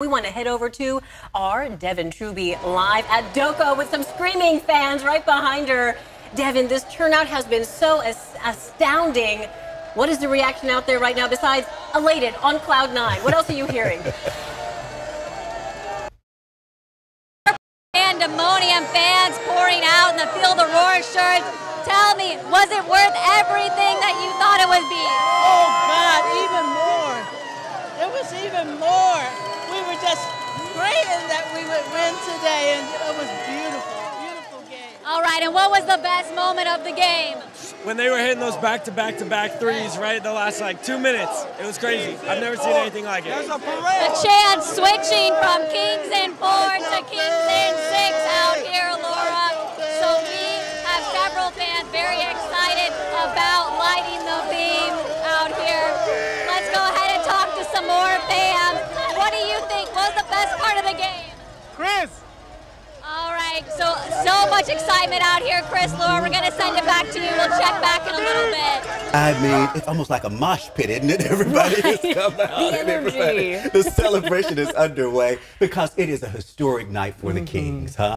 We want to head over to our Devin Truby live at Doco with some screaming fans right behind her. Devin, this turnout has been so as- astounding. What is the reaction out there right now besides elated on cloud nine? What else are you hearing? Pandemonium fans pouring out in the Field of Roar shirts. Tell me, was it worth everything that you thought it would be? Oh God, even more. It was even more. We were praying that we would win today, and it was beautiful, beautiful game. All right, and what was the best moment of the game? when they were hitting those back to back to back threes right the last like two minutes. It was crazy. I've never seen anything like it. The chance switching from Kings and four much excitement out here, Chris. Laura, we're gonna send it back to you. We'll check back in a little bit. I mean, it's almost like a mosh pit, isn't it? Everybody is coming out. The and everybody- energy. The celebration is underway because it is a historic night for the mm-hmm. Kings, huh?